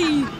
Bye.